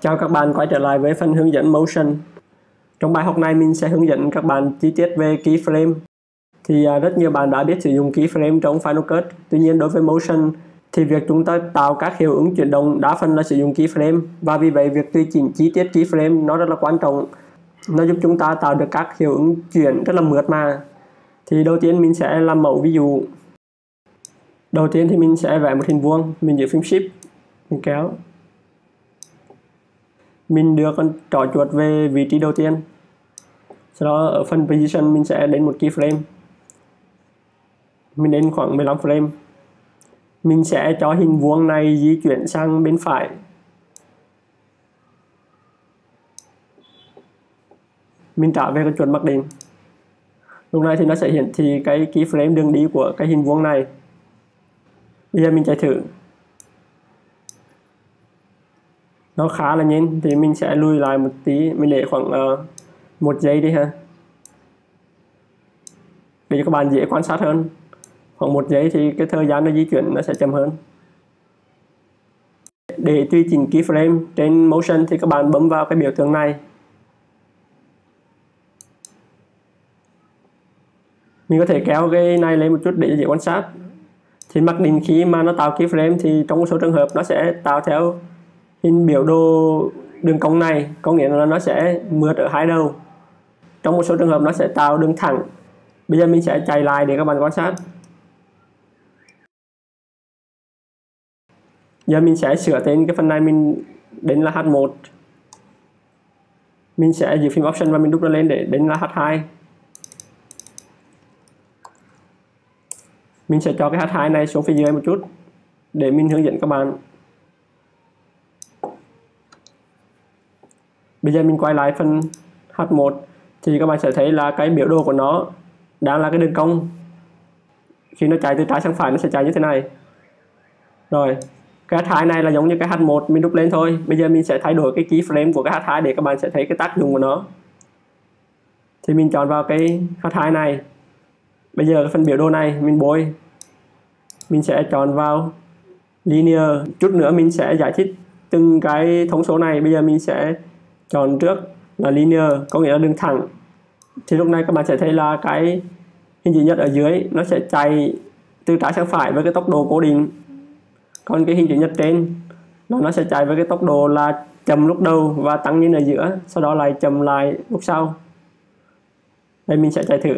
Chào các bạn quay trở lại với phần hướng dẫn Motion. Trong bài học này mình sẽ hướng dẫn các bạn chi tiết về keyframe. Thì à, rất nhiều bạn đã biết sử dụng keyframe trong Final Cut. Tuy nhiên đối với Motion thì việc chúng ta tạo các hiệu ứng chuyển động đa phần là sử dụng keyframe và vì vậy việc tùy chỉnh chi tiết keyframe nó rất là quan trọng. Nó giúp chúng ta tạo được các hiệu ứng chuyển rất là mượt mà. Thì đầu tiên mình sẽ làm mẫu ví dụ. Đầu tiên thì mình sẽ vẽ một hình vuông, mình giữ phím shift, mình kéo mình đưa con trỏ chuột về vị trí đầu tiên. Sau đó ở phần position mình sẽ đến một keyframe mình đến khoảng 15 frame. Mình sẽ cho hình vuông này di chuyển sang bên phải. Mình trả về con chuột mặc định. Lúc này thì nó sẽ hiển thị cái keyframe đường đi của cái hình vuông này. Bây giờ mình chạy thử. Nó khá là nhanh thì mình sẽ lùi lại một tí mình để khoảng uh, một giây đi ha. Để cho các bạn dễ quan sát hơn. Khoảng một giây thì cái thời gian nó di chuyển nó sẽ chậm hơn. Để tùy chỉnh keyframe trên motion thì các bạn bấm vào cái biểu tượng này. Mình có thể kéo cái này lên một chút để dễ quan sát. Thì mặc định khi mà nó tạo keyframe thì trong một số trường hợp nó sẽ tạo theo hình biểu đồ đường cong này có nghĩa là nó sẽ mượt ở hai đầu. Trong một số trường hợp nó sẽ tạo đường thẳng. Bây giờ mình sẽ chạy lại để các bạn quan sát. Giờ mình sẽ sửa tên cái phần này mình đến là H1 mình sẽ giữ phím option và mình đúc nó lên để đến là H2 mình sẽ cho cái H2 này xuống phía dưới một chút để mình hướng dẫn các bạn. Bây giờ mình quay lại phần H1 thì các bạn sẽ thấy là cái biểu đồ của nó đang là cái đường cong. Khi nó chạy từ trái sang phải nó sẽ chạy như thế này. Rồi, cái H2 này là giống như cái H1 mình đúc lên thôi. Bây giờ mình sẽ thay đổi cái keyframe của cái H2 để các bạn sẽ thấy cái tác dụng của nó. Thì mình chọn vào cái H2 này. Bây giờ cái phần biểu đồ này mình bôi. Mình sẽ chọn vào linear. Chút nữa mình sẽ giải thích từng cái thông số này. Bây giờ mình sẽ chọn trước là linear, có nghĩa là đường thẳng. Thì lúc này các bạn sẽ thấy là cái hình chữ nhật ở dưới nó sẽ chạy từ trái sang phải với cái tốc độ cố định. Còn cái hình chữ nhật trên là nó sẽ chạy với cái tốc độ là chậm lúc đầu và tăng lên ở giữa, sau đó lại chậm lại lúc sau. Đây mình sẽ chạy thử.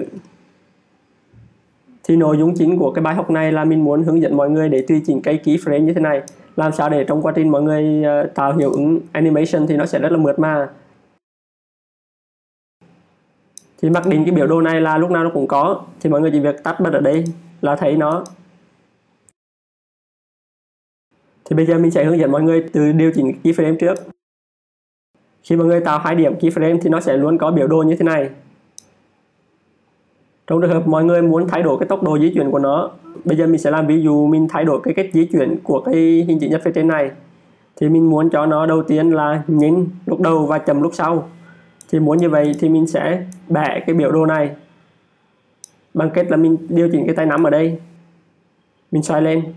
Thì nội dung chính của cái bài học này là mình muốn hướng dẫn mọi người để tùy chỉnh cái keyframe như thế này làm sao để trong quá trình mọi người ờ, tạo hiệu ứng animation thì nó sẽ rất là mượt mà. Thì mặc định cái biểu đồ này là lúc nào nó cũng có, thì mọi người chỉ việc tắt bật ở đây là thấy nó. Thì bây giờ mình sẽ hướng dẫn mọi người từ điều chỉnh keyframe trước. Khi mọi người tạo hai điểm keyframe thì nó sẽ luôn có biểu đồ như thế này trong trường hợp mọi người muốn thay đổi cái tốc độ di chuyển của nó, bây giờ mình sẽ làm ví dụ mình thay đổi cái cách di chuyển của cái hình chữ nhật phía trên này. Thì mình muốn cho nó đầu tiên là nhanh lúc đầu và chậm lúc sau. Thì muốn như vậy thì mình sẽ bẻ cái biểu đồ này. Bằng cách là mình điều chỉnh cái tay nắm ở đây. Mình xoay lên.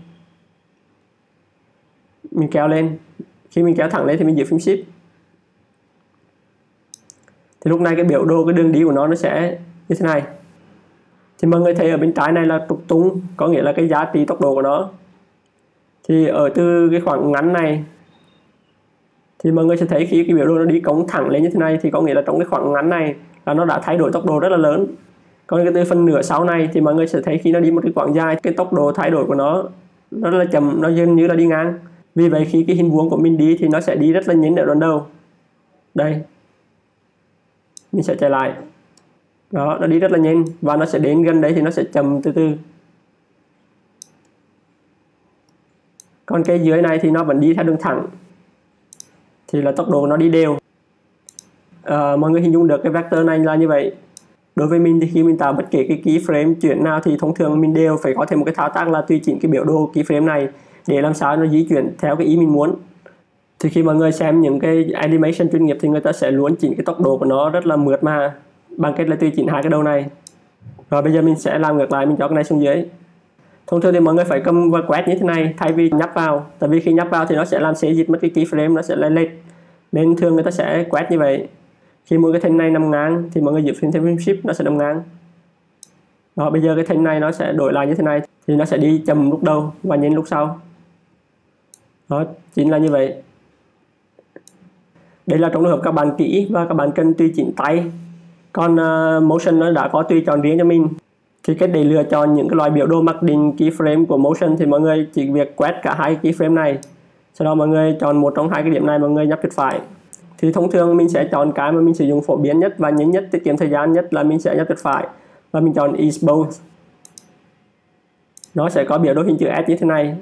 Mình kéo lên. Khi mình kéo thẳng lên thì mình giữ phím shift. Thì lúc này cái biểu đồ, cái đường đi của nó nó sẽ như thế này thì mọi người thấy ở bên trái này là trục tung có nghĩa là cái giá trị tốc độ của nó. Thì ở từ cái khoảng ngắn này, thì mọi người sẽ thấy khi cái biểu đồ nó đi cống thẳng lên như thế này, thì có nghĩa là trong cái khoảng ngắn này là nó đã thay đổi tốc độ rất là lớn. Còn cái từ phần nửa sau này thì mọi người sẽ thấy khi nó đi một cái quãng dài, cái tốc độ thay đổi của nó nó rất là chậm, nó dường như là đi ngang. Vì vậy khi cái hình vuông của mình đi thì nó sẽ đi rất là nhanh ở đoạn đầu. Đây. Mình sẽ chạy lại đó nó đi rất là nhanh và nó sẽ đến gần đấy thì nó sẽ chậm từ từ. Còn cái dưới này thì nó vẫn đi theo đường thẳng thì là tốc độ nó đi đều. À, mọi người hình dung được cái vector này là như vậy. Đối với mình thì khi mình tạo bất kể cái keyframe chuyển nào thì thông thường mình đều phải có thêm một cái thao tác là tùy chỉnh cái biểu đồ keyframe này để làm sao nó di chuyển theo cái ý mình muốn. Thì khi mọi người xem những cái animation chuyên nghiệp thì người ta sẽ luôn chỉnh cái tốc độ của nó rất là mượt mà bằng cách là tùy chỉnh hai cái đầu này. Rồi bây giờ mình sẽ làm ngược lại mình cho cái này xuống dưới. Thông thường thì mọi người phải cầm và quét như thế này thay vì nhấp vào tại vì khi nhấp vào thì nó sẽ làm xế dịch mất cái keyframe nó sẽ lên lệch. Nên thường người ta sẽ quét như vậy. Khi mỗi cái thanh này nằm ngang thì mọi người giữ phím thêm ship, shift nó sẽ nằm ngang. Đó bây giờ cái thanh này nó sẽ đổi lại như thế này thì nó sẽ đi chậm lúc đầu và nhanh lúc sau. Đó chính là như vậy. Đây là trong trường hợp các bạn kỹ và các bạn cần tùy chỉnh tay còn uh, ờ, motion nó đã có tùy chọn riêng cho mình. Thì cách để lựa chọn những cái loại biểu đồ mặc định keyframe của motion thì mọi người chỉ việc quét cả hai keyframe này. Sau đó mọi người chọn một trong hai cái điểm này mọi người nhấp chuột phải. Thì thông thường mình sẽ chọn cái mà mình sử dụng phổ biến nhất và nhanh nhất tiết kiệm thời gian nhất là mình sẽ nhấp chuột phải và mình chọn Expose nó sẽ có biểu đồ hình chữ S như thế này.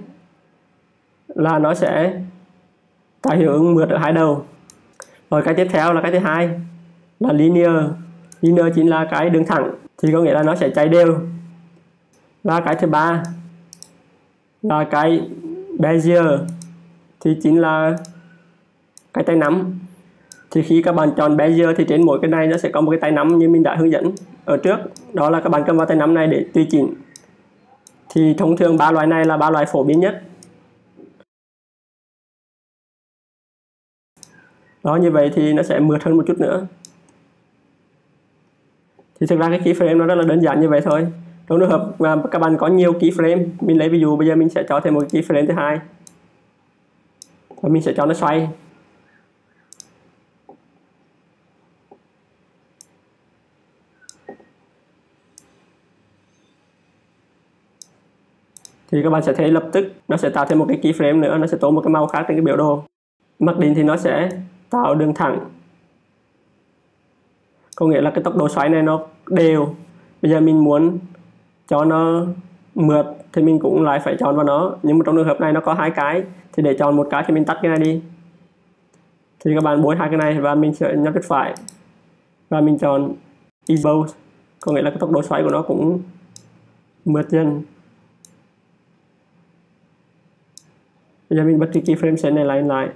Là nó sẽ tạo hiệu ứng mượt ở hai đầu. Rồi cái tiếp theo là cái thứ hai là linear linear chính là cái đường thẳng, thì có nghĩa là nó sẽ chạy đều. Và cái thứ ba là cái Bezier, thì chính là cái tay nắm. Thì khi các bạn chọn Bezier thì trên mỗi cái này nó sẽ có một cái tay nắm như mình đã hướng dẫn ở trước. Đó là các bạn cầm vào tay nắm này để tùy chỉnh. Thì thông thường ba loại này là ba loại phổ biến nhất. Đó, như vậy thì nó sẽ mượt hơn một chút nữa thì thực ra cái keyframe nó rất là đơn giản như vậy thôi. Trong trường hợp mà các bạn có nhiều keyframe mình lấy ví dụ bây giờ mình sẽ cho thêm một keyframe thứ hai. Và mình sẽ cho nó xoay. Thì các bạn sẽ thấy lập tức nó sẽ tạo thêm một cái keyframe nữa, nó sẽ tố một cái màu khác trên cái biểu đồ. Mặc định thì nó sẽ tạo đường thẳng có nghĩa là cái tốc độ xoáy này nó đều. Bây giờ mình muốn cho nó mượt thì mình cũng lại phải chọn vào nó. Nhưng mà trong trường hợp này nó có hai cái, thì để chọn một cái thì mình tắt cái này đi. Thì các bạn bối hai cái này và mình sẽ nhấp chuột phải. Và mình chọn ease có nghĩa là cái tốc độ xoáy của nó cũng mượt dần. Bây giờ mình bật cái keyframe set này lại lại.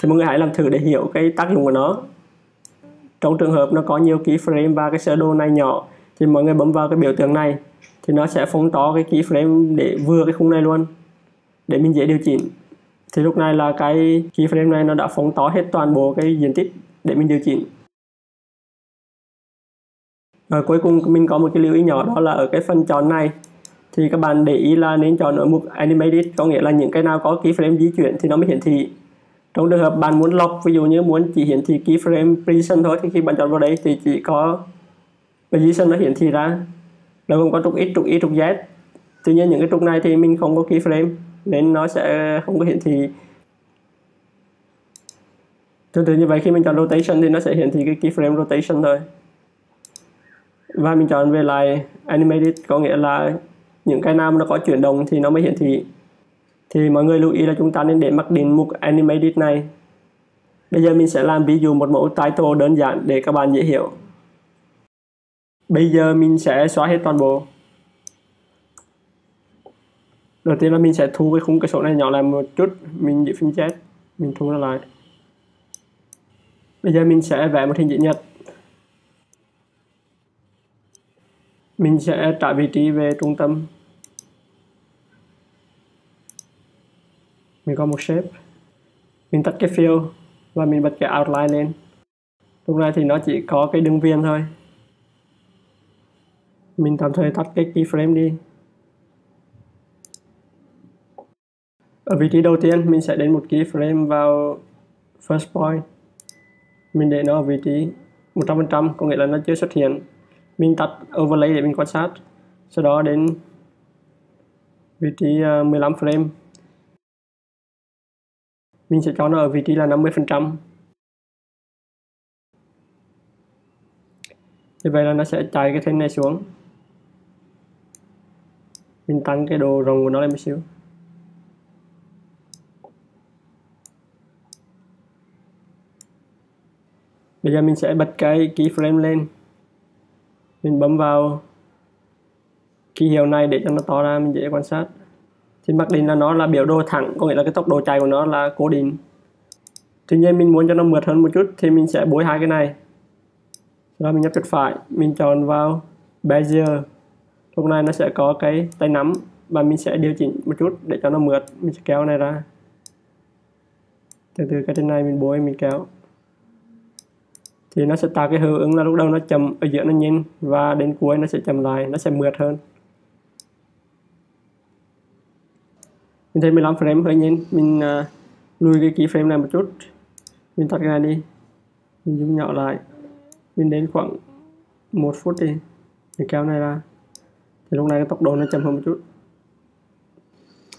Thì mọi người hãy làm thử để hiểu cái tác dụng của nó trong trường hợp nó có nhiều keyframe và cái sơ đồ này nhỏ, thì mọi người bấm vào cái biểu tượng này, thì nó sẽ phóng to cái keyframe để vừa cái khung này luôn, để mình dễ điều chỉnh. Thì lúc này là cái keyframe này nó đã phóng to hết toàn bộ cái diện tích để mình điều chỉnh. Và cuối cùng mình có một cái lưu ý nhỏ đó là ở cái phần chọn này, thì các bạn để ý là nên chọn ở mục animated, có nghĩa là những cái nào có keyframe di chuyển thì nó mới hiển thị trong trường hợp bạn muốn lọc, ví dụ như muốn chỉ hiển thị keyframe position thôi, thì khi bạn chọn vào đây thì chỉ có position nó hiển thị ra. Nó gồm có trục x, trục y, trục z. Tuy nhiên những cái trục này thì mình không có keyframe, nên nó sẽ không có hiển thị. Tương tự như vậy, khi mình chọn rotation thì nó sẽ hiển thị cái keyframe rotation thôi. Và mình chọn về lại animated, có nghĩa là những cái nào nó có chuyển động thì nó mới hiển thị thì mọi người lưu ý là chúng ta nên để mặc định mục animated này. Bây giờ mình sẽ làm ví dụ một mẫu title đơn giản để các bạn dễ hiểu. Bây giờ mình sẽ xóa hết toàn bộ. Đầu tiên là mình sẽ thu cái khung cái số này nhỏ lại một chút. Mình giữ phím Z, mình thu nó lại. Bây giờ mình sẽ vẽ một hình chữ nhật. Mình sẽ trả vị trí về trung tâm. Mình có một shape. Mình tắt cái fill và mình bật cái outline lên. Lúc này thì nó chỉ có cái đường viền thôi. Mình tạm thời tắt cái keyframe đi. Ở vị trí đầu tiên, mình sẽ đến một keyframe vào first point. Mình để nó ở vị trí 100% có nghĩa là nó chưa xuất hiện. Mình tắt overlay để mình quan sát. Sau đó đến vị trí ờ, 15 frame mình sẽ cho nó ở vị trí là 50% như vậy là nó sẽ chạy cái thanh này xuống. Mình tăng cái độ rộng của nó lên một xíu. Bây giờ mình sẽ bật cái keyframe lên. Mình bấm vào ký hiệu này để cho nó to ra mình dễ quan sát thì mặc định là nó là biểu đồ thẳng, có nghĩa là cái tốc độ chạy của nó là cố định. Tuy nhiên mình muốn cho nó mượt hơn một chút thì mình sẽ bối hai cái này. Rồi mình nhấp chuột phải, mình chọn vào Bezier. Lúc này nó sẽ có cái tay nắm và mình sẽ điều chỉnh một chút để cho nó mượt. Mình sẽ kéo này ra. Từ từ cái trên này mình bối mình kéo. Thì nó sẽ tạo cái hiệu ứng là lúc đầu nó chậm, ở giữa nó nhanh và đến cuối nó sẽ chậm lại, nó sẽ mượt hơn. Mình thấy 15 frame hơi nhanh. Mình uh, lùi cái keyframe này một chút. Mình tắt cái này đi. Mình zoom nhỏ lại. Mình đến khoảng một phút đi. Mình kéo này ra. Thì lúc này cái tốc độ nó chậm hơn một chút.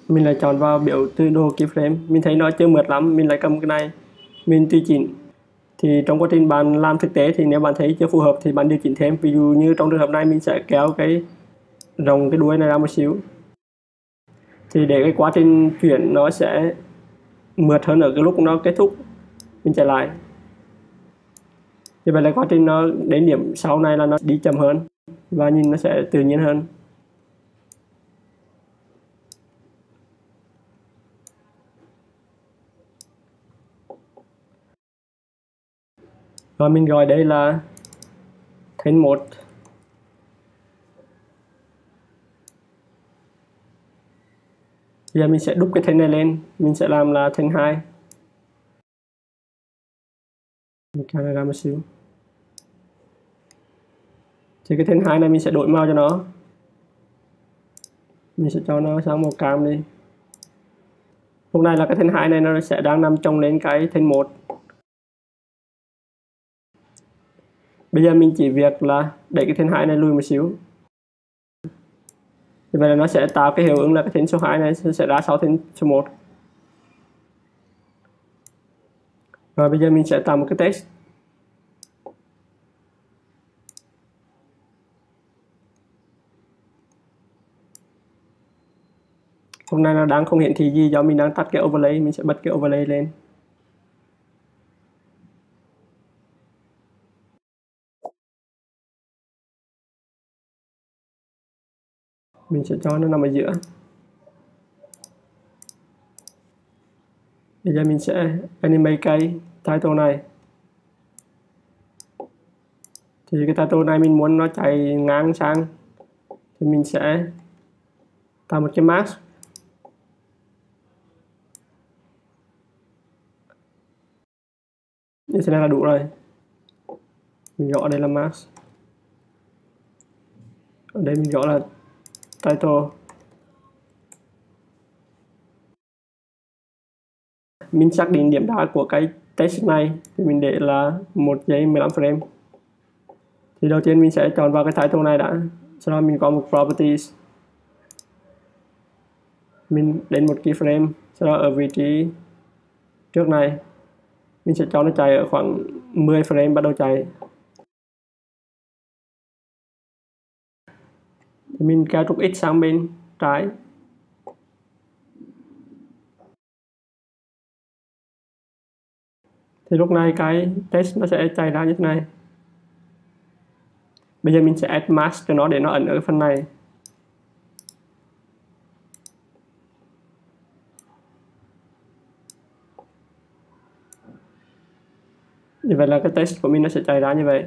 Mình lại chọn vào biểu từ đồ keyframe mình thấy nó chưa mượt lắm. Mình lại cầm cái này. Mình tùy chỉnh. Thì trong quá trình bạn làm thực tế thì nếu bạn thấy chưa phù hợp thì bạn điều chỉnh thêm. Ví dụ như trong trường hợp này mình sẽ kéo cái rồng cái đuôi này ra một xíu thì để cái quá trình chuyển nó sẽ mượt hơn ở cái lúc nó kết thúc, mình chạy lại. Như vậy là quá trình nó, đến điểm sau này là nó đi chậm hơn và nhìn nó sẽ tự nhiên hơn. Và mình gọi đây là thanh một. Bây giờ mình sẽ đúc cái thanh này lên. Mình sẽ làm là thanh hai. Mình kéo này ra một xíu. Thì cái thanh hai này mình sẽ đổi màu cho nó. Mình sẽ cho nó sang màu cam đi. Lúc này là cái thanh hai này nó sẽ đang nằm trong lên cái thanh một. Bây giờ mình chỉ việc là đẩy cái thanh hai này lùi một xíu thì vậy là nó sẽ tạo cái hiệu ứng là cái thính số 2 này sẽ ra sau thính số 1 rồi bây giờ mình sẽ tạo một cái text. Hôm nay nó đang không hiển thị gì do mình đang tắt cái overlay, mình sẽ bật cái overlay lên. Mình sẽ cho nó nằm ở giữa. Bây giờ mình sẽ animate cái title này. Thì cái title này mình muốn nó chạy ngang sang. Thì mình sẽ tạo một cái mask. Như thế này là đủ rồi. Mình gọi đây là mask. Ở đây mình gọi là title mình xác định điểm đá của cái test này thì mình để là một giây 15 frame. Thì đầu tiên mình sẽ chọn vào cái title này đã. Sau đó mình có một properties. Mình đến một keyframe sau đó ở vị trí trước này. Mình sẽ cho nó chạy ở khoảng 10 frame bắt đầu chạy. Thì mình kéo trục x sang bên trái. Thì lúc này cái test nó sẽ chạy ra như thế này. Bây giờ mình sẽ add mask cho nó để nó ẩn ở phần này. Như vậy là cái test của mình nó sẽ chạy ra như vậy.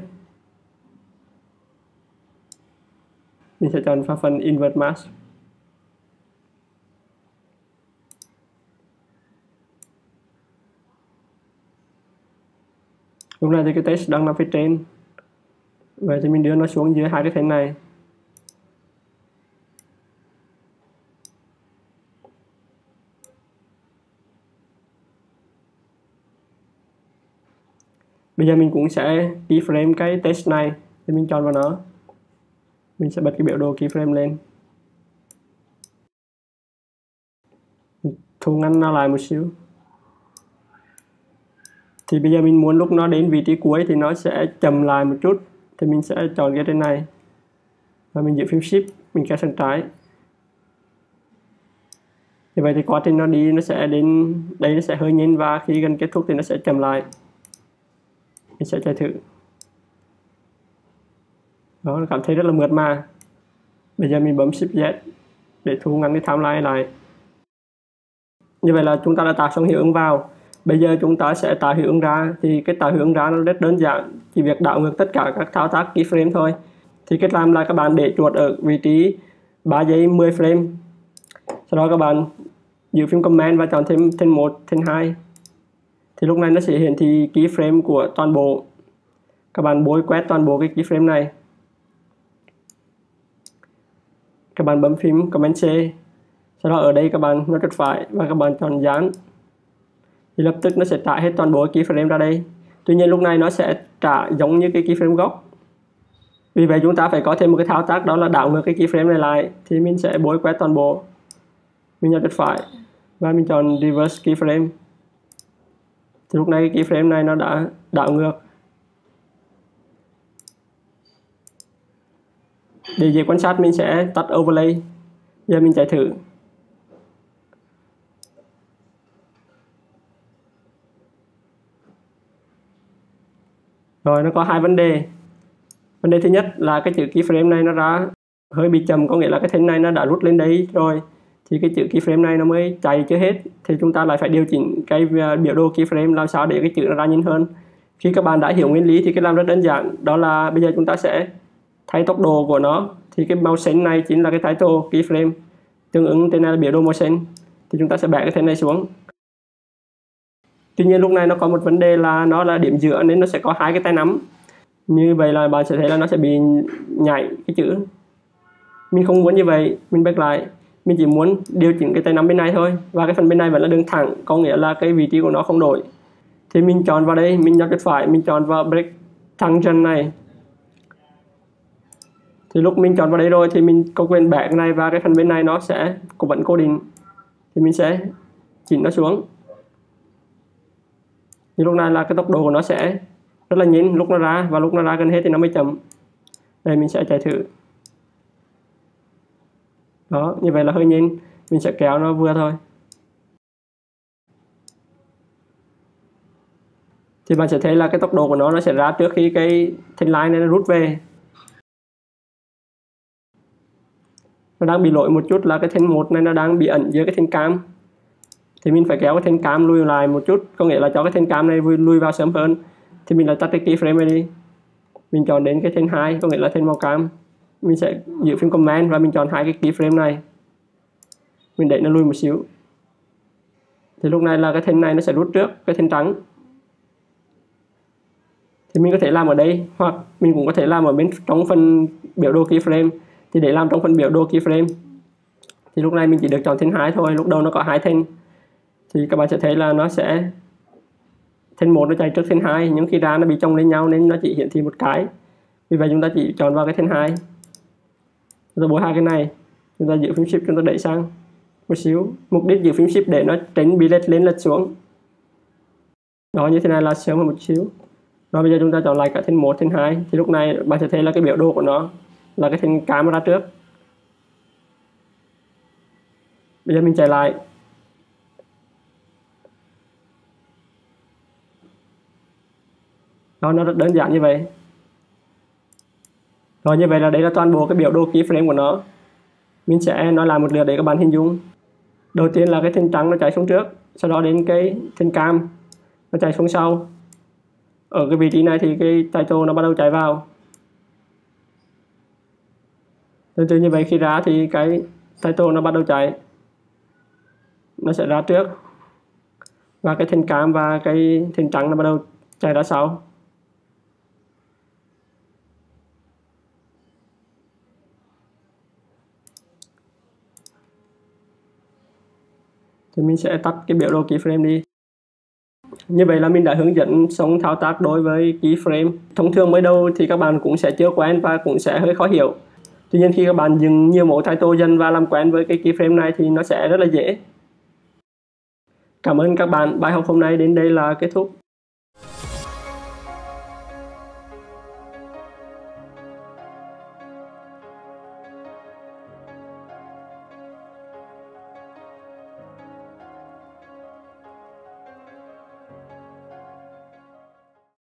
Return sẽ phân phần invert mask. Lúc này thì cái test đang nằm phía trên. Vậy thì mình đưa nó xuống dưới hai cái thẻ này. Bây giờ mình cũng sẽ keyframe cái test này thì mình chọn vào nó mình sẽ bật cái biểu đồ keyframe lên. Thu ngắn nó lại một xíu. Thì bây giờ mình muốn lúc nó đến vị trí cuối thì nó sẽ chậm lại một chút. Thì mình sẽ chọn cái trên này. Và mình giữ phím shift, mình kéo sang trái. Như vậy thì quá trình nó đi, nó sẽ đến, đây nó sẽ hơi nhanh và khi gần kết thúc thì nó sẽ chậm lại. Mình sẽ chạy thử đó, cảm thấy rất là mượt mà. Bây giờ mình bấm shift Z để thu ngắn cái timeline lại. Như vậy là chúng ta đã tạo xong hiệu ứng vào. Bây giờ chúng ta sẽ tạo hiệu ứng ra. Thì cái tạo hiệu ứng ra nó rất đơn giản. Chỉ việc đảo ngược tất cả các thao tác keyframe thôi. Thì cách làm là các bạn để chuột ở vị trí 3 giây 10 frame. Sau đó các bạn giữ phím command và chọn thêm thêm một, thêm hai. Thì lúc này nó sẽ hiển thị keyframe của toàn bộ. Các bạn bôi quét toàn bộ cái keyframe này. Các bạn bấm phím, comment C sau đó ở đây các bạn nó chuột phải và các bạn chọn dán. Thì lập tức nó sẽ trả hết toàn bộ keyframe ra đây. Tuy nhiên lúc này nó sẽ trả giống như cái keyframe gốc. Vì vậy chúng ta phải có thêm một cái thao tác đó là đảo ngược cái keyframe này lại, thì mình sẽ bối quét toàn bộ. Mình nhấn chuột phải và mình chọn reverse keyframe thì lúc này cái keyframe này nó đã đảo ngược. Để dễ quan sát mình sẽ tắt overlay. Giờ mình chạy thử. Rồi, nó có hai vấn đề. Vấn đề thứ nhất là cái chữ keyframe này nó ra hơi bị chậm, có nghĩa là cái thanh này nó đã rút lên đấy rồi. Thì cái chữ keyframe này nó mới chạy chưa hết. Thì chúng ta lại phải điều chỉnh cái à, biểu đồ keyframe làm sao để cái chữ nó ra nhìn hơn. Khi các bạn đã hiểu nguyên lý thì cái làm rất đơn giản. Đó là bây giờ chúng ta sẽ thay tốc độ của nó, thì cái màu xanh này chính là cái title keyframe tương ứng tên này là biểu đồ màu xanh. Thì chúng ta sẽ bẻ cái thanh này xuống. Tuy nhiên lúc này nó có một vấn đề là nó là điểm giữa nên nó sẽ có hai cái tay nắm. Như vậy là bạn sẽ thấy là nó sẽ bị nhảy cái chữ. Mình không muốn như vậy, mình back lại. Mình chỉ muốn điều chỉnh cái tay nắm bên này thôi, và cái phần bên này vẫn là đường thẳng, có nghĩa là cái vị trí của nó không đổi. Thì mình chọn vào đây, mình nhấp chuột phải, mình chọn vào break tangent này thì lúc mình chọn vào đây rồi thì mình có quyền bẻ cái này và cái phần bên này nó sẽ cũng vẫn cố định. Thì mình sẽ chỉnh nó xuống. Thì lúc này là cái tốc độ của nó sẽ rất là nhín lúc nó ra và lúc nó ra gần hết thì nó mới chậm. Đây, mình sẽ chạy thử. Đó, như vậy là hơi nhanh. Mình sẽ kéo nó vừa thôi. Thì bạn sẽ thấy là cái tốc độ của nó nó sẽ ra trước khi cái thanh line này nó rút về. Nó đang bị lỗi một chút là cái thanh một này nó đang bị ẩn dưới cái thanh cam. Thì mình phải kéo cái thanh cam lùi lại một chút, có nghĩa là cho cái thanh cam này lùi vào sớm hơn. Thì mình lại tắt cái keyframe này đi. Mình chọn đến cái thanh hai, có nghĩa là thanh màu cam. Mình sẽ giữ phím command và mình chọn hai cái keyframe này. Mình để nó lùi một xíu. Thì lúc này là cái thanh này nó sẽ rút trước, cái thanh trắng. Thì mình có thể làm ở đây, hoặc mình cũng có thể làm ở bên trong phần biểu đồ keyframe thì để làm trong phần biểu đồ keyframe. Thì lúc này mình chỉ được chọn thanh hai thôi, lúc đầu nó có hai thanh thì các bạn sẽ thấy là nó sẽ thanh một nó chạy trước thanh hai, nhưng khi ra nó bị chồng lên nhau nên nó chỉ hiển thị một cái. Vì vậy chúng ta chỉ chọn vào cái thanh hai. Rồi bố hai cái này, chúng ta giữ phím shift chúng ta đẩy sang một xíu. Mục đích giữ phím shift để nó tránh bị lệch lên, lệch xuống. Đó, như thế này là sớm hơn một xíu. Rồi bây giờ chúng ta chọn lại cả thanh một thanh hai. Thì lúc này bạn sẽ thấy là cái biểu đồ của nó là cái thanh cam ra trước. Bây giờ mình chạy lại. Đó nó rất đơn giản như vậy. Rồi như vậy là đây là toàn bộ cái biểu đồ keyframe của nó. Mình sẽ nói lại một lượt để các bạn hình dung. Đầu tiên là cái thanh trắng nó chạy xuống trước, sau đó đến cái thanh cam, nó chạy xuống sau. Ở cái vị trí này thì cái title nó bắt đầu chạy vào tương tự như vậy, khi ra thì cái title nó bắt đầu chạy. Nó sẽ ra trước. Và cái thanh cam và cái thanh trắng nó bắt đầu chạy ra sau. Thì mình sẽ tắt cái biểu đồ keyframe đi. Như vậy là mình đã hướng dẫn xong thao tác đối với keyframe. Thông thường mới đầu thì các bạn cũng sẽ chưa quen và cũng sẽ hơi khó hiểu tuy nhiên khi các bạn dừng nhiều mẫu title dần và làm quen với cái keyframe này thì nó sẽ rất là dễ. Cảm ơn các bạn. Bài học hôm nay đến đây là kết thúc.